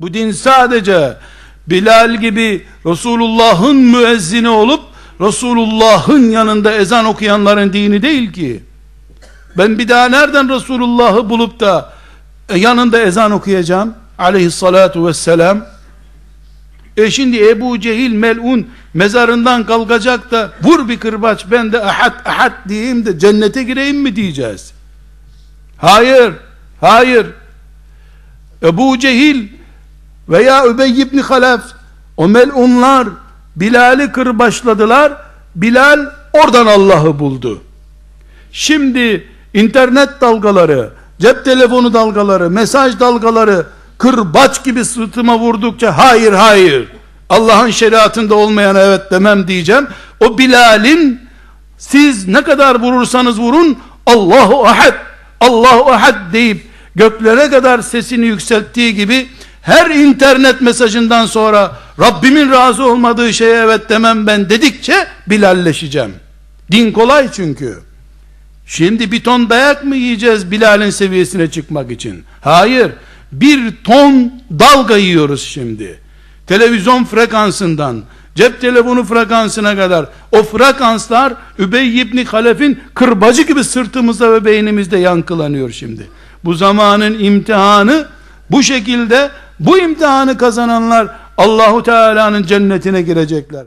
Bu din sadece Bilal gibi Resulullah'ın müezzini olup Resulullah'ın yanında ezan okuyanların dini değil ki. Ben bir daha nereden Resulullah'ı bulup da e, yanında ezan okuyacağım? Aleyhissalatu vesselam. E şimdi Ebu Cehil melun mezarından kalkacak da vur bir kırbaç ben de ahad ahad diyeyim de cennete gireyim mi diyeceğiz. Hayır, hayır. Ebu Cehil veya Übey ibn Halef o melunlar Bilal'i kırbaçladılar. Bilal oradan Allah'ı buldu. Şimdi internet dalgaları, cep telefonu dalgaları, mesaj dalgaları kırbaç gibi sırtıma vurdukça hayır hayır Allah'ın şeriatında olmayan evet demem diyeceğim. O Bilal'in siz ne kadar vurursanız vurun Allahu ahad Allahu ahad deyip göklere kadar sesini yükselttiği gibi her internet mesajından sonra Rabbimin razı olmadığı şeye evet demem ben dedikçe Bilalleşeceğim. Din kolay çünkü. Şimdi bir ton dayak mı yiyeceğiz Bilal'in seviyesine çıkmak için? Hayır. Bir ton dalga yiyoruz şimdi. Televizyon frekansından, cep telefonu frekansına kadar o frekanslar Übey ibn Halef'in kırbacı gibi sırtımızda ve beynimizde yankılanıyor şimdi. Bu zamanın imtihanı bu şekilde bu imtihanı kazananlar Allahu Teala'nın cennetine girecekler.